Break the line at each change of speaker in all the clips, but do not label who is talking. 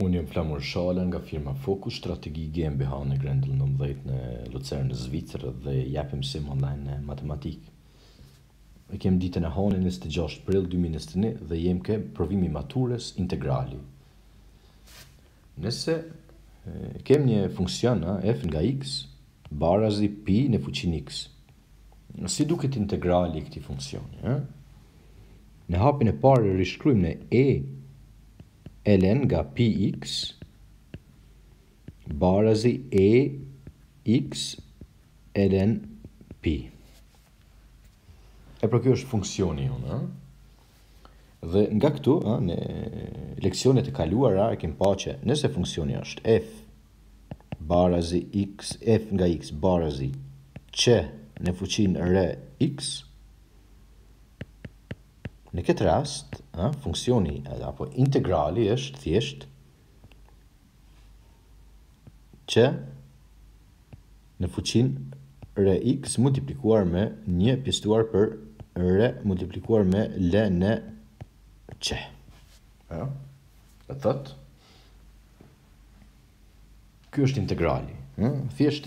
Unë jam Flamur Shala nga firma Fokus Strategji GmbH në Grendel nëntëmbëdhjetë në Lucern, Zvicër dhe jap mësim online në matematikë. E kemi ditën e hënë njëzet e gjashtë prill dy mijë e njëzet e një dhe jemi te provimi i maturës integrali. Nëse kemi një funksion a, f nga x barazi pi në fuqinë x. Si duket integrali i këtij funksioni, ë? Në hapin e parë rishkruajmë në e ln nga pi x barazi e x ln pi. E pra ky është funksioni jonë, ha? Dhe nga këtu, ha, në leksionet e kaluara e kemi pa që nëse funksioni është f barazi x, f nga x barazi q në fuqinë r x, Në këtë rast, ë, funksioni apo integrali është thjesht q në fuqinë rx multiplikuar me një pjesëtuar për r multiplikuar me ln q. Ë? Do thot, ky është integrali. Ë? Thjesht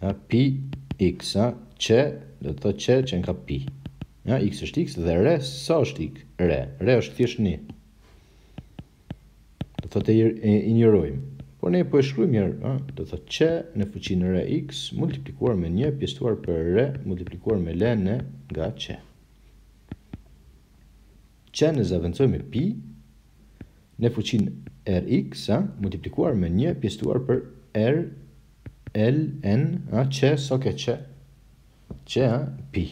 A pi x, a, qe, do të thotë qe, qe-në ka pi. A, x është x dhe re, sa është x, re, re është thjesht një. Do të thotë e injorojmë. Por ne po e shkruajmë një, a, do të thotë qe në fuqinë re x multiplikuar me një pjesëtuar për re multiplikuar me ln nga qe. Qe-në e zavendsojmë me pi në fuqinë er iks a multiplikuar me një pjesëtuar për er el en a qe sa ke qe qe a pi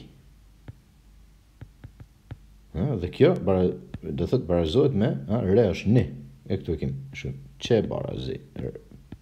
a dhe kjo bara do thot barazohet me a re është një e këtu e kemi shumë qe barazi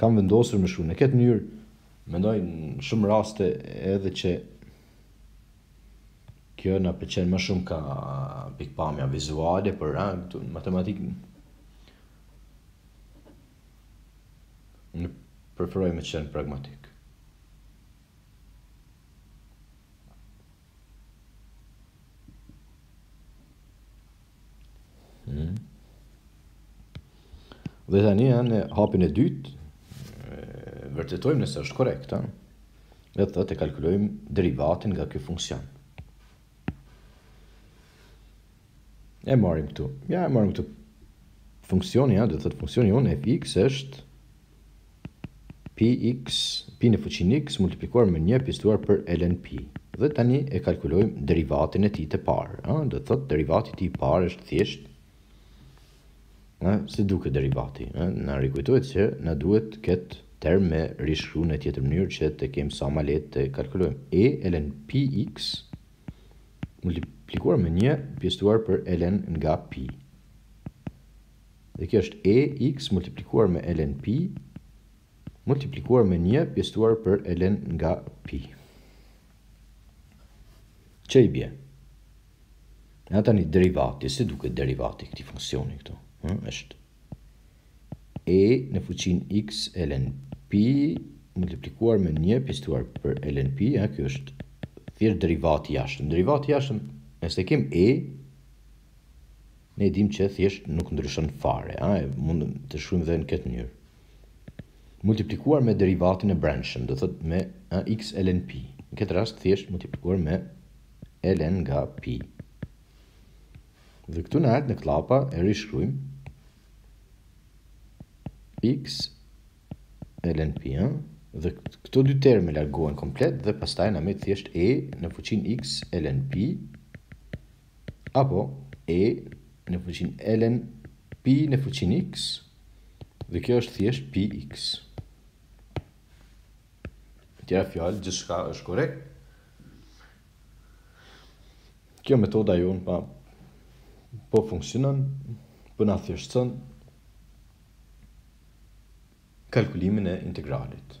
Kam vendosur me shkru. Në këtë mënyrë, mendoj në shumë raste edhe që kjo na pëlqen më shumë nga pikëpamja vizuale, por a, këtu në matematikë unë preferoj me qenë pragmatik. Hmm. Dhe tani jam në hapin e dytë, vërtetojmë nëse është korrekt, ha? do thot e kalkulojmë derivatin nga kjo funksion. E marrim këtu. Ja, e marrim këtu. Funksioni, ja, do thot funksioni jonë, fx është Pi x, pi në fuqinë x multiplikuar me një pjesëtuar për ln pi. Dhe tani e kalkulojmë derivatin e tij të parë, ë? Do të thotë derivati i tij i parë është thjesht ë si duket derivati, ë? Na rikujtohet që na duhet këtë term me rishkru në tjetër mënyrë që të kemi sa më lehtë të kalkulojmë. E ln pi x multiplikuar me një pjesëtuar për ln nga pi. Dhe kjo është e, x multiplikuar me ln pi, multiplikuar me një pjesëtuar për ln nga pi. Që i bje? Atëherë derivati, si duket derivati i këtij funksioni këtu, hm? është e në fuqinë x ln pi, multiplikuar me një pjesëtuar për ln pi, ja, kjo është thjesht derivati i jashtëm. Derivati i jashtëm, nëse kemi e, Ne dimë që thjesht nuk ndryshon fare, a e mund të shkruajmë dhe në këtë mënyrë. Multiplikuar me derivatin e brendshëm, do thotë me x ln pi. Në këtë rast thjesht multiplikuar me ln nga pi. Dhe këtu në ardhë në klapa e rishkruajmë x ln pi, a? Dhe këto dy terme largohen komplet dhe pastaj na mbet thjesht e në fuqinë x ln pi apo e në fuqinë ln pi në fuqinë x dhe kjo është thjesht pi x. Pra fjala, gjithçka është korekt. Kjo metoda jonë po funksionon, po na thjeshtëson kalkulimin e integralit.